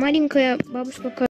маленькая бабушка